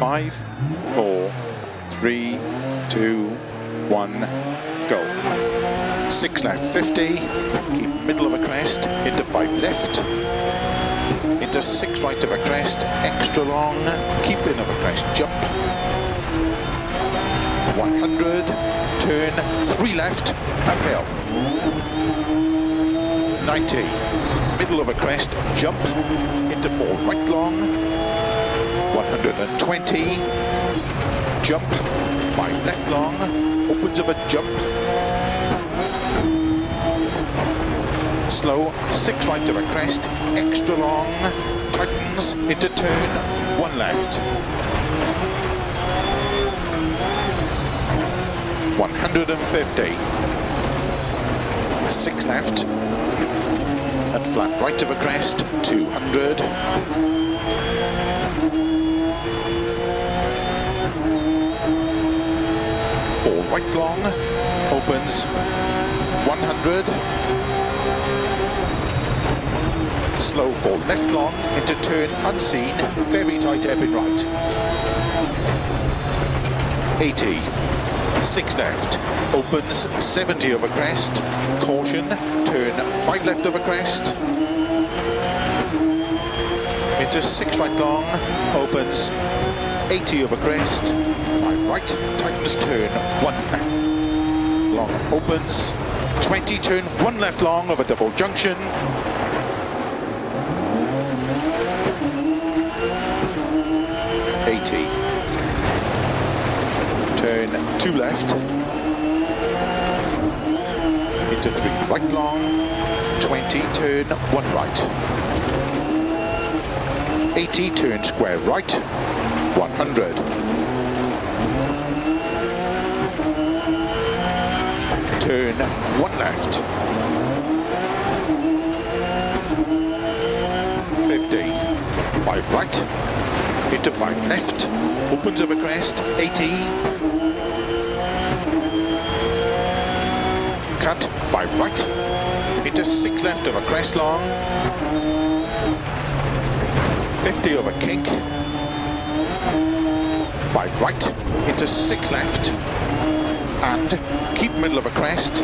Five, four, three, two, one, go. Six left, 50. Keep middle of a crest, into five left. Into six right of a crest, extra long. Keep in of a crest, jump. 100, turn, three left, uphill. 90, middle of a crest, jump, into four right long. 120, jump, five left long, opens of a jump. Slow, six right of a crest, extra long, tightens, into turn, one left. 150. Six left. And flat right of a crest, 200. Right long, opens, 100. Slow for left long, into turn unseen, very tight in right. 80 six left, opens 70 over crest, caution, turn five left over crest, into six right long, opens 80 over crest, right, tightens turn, one long opens, 20 turn, one left long of a double junction, Eighty. Turn two left, into three right long, 20 turn one right, 80 turn square right, 100. Turn one left, 50, five right, into five left, opens over crest, 80, cut, five right, into six left of a crest long, 50 over kink, five right, into six left, and keep middle of a crest,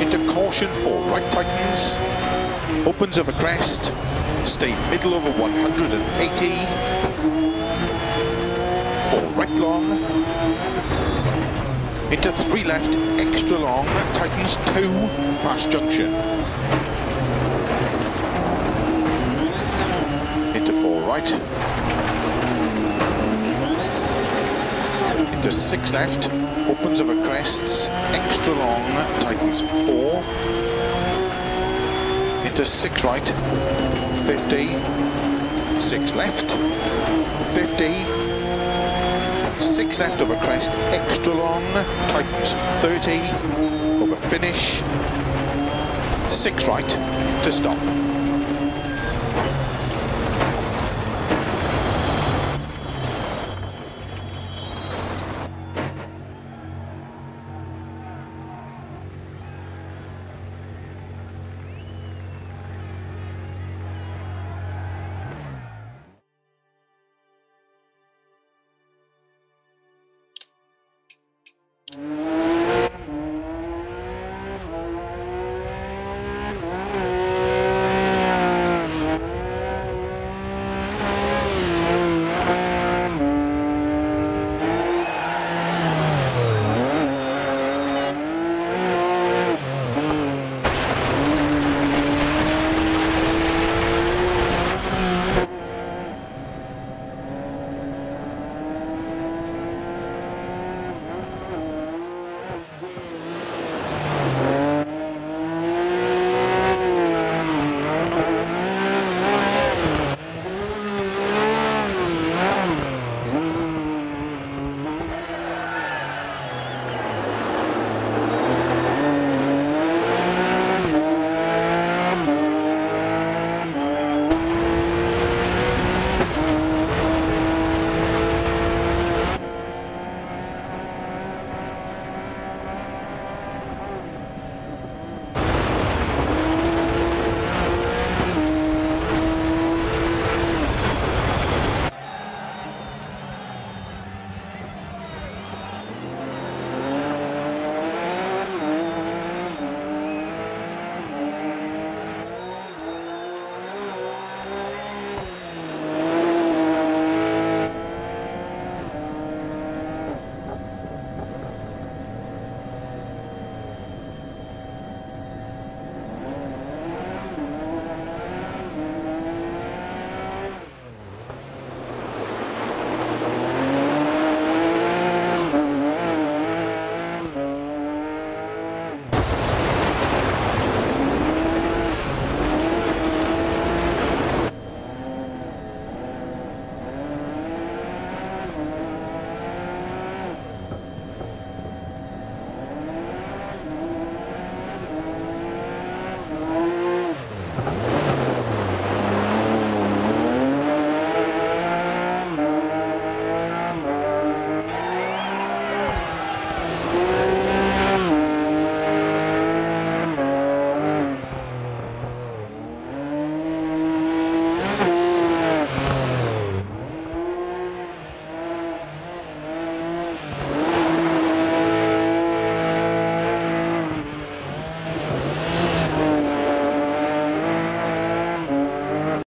into caution, four right tightens, opens of a crest, stay middle over 180, four right long, into three left, extra long, tightens two, past junction. Into four right. Into six left, opens over crests, extra long, tightens four. Into six right, 50, six left, 50, six left over crest, extra long, tightens 30, over finish, six right to stop.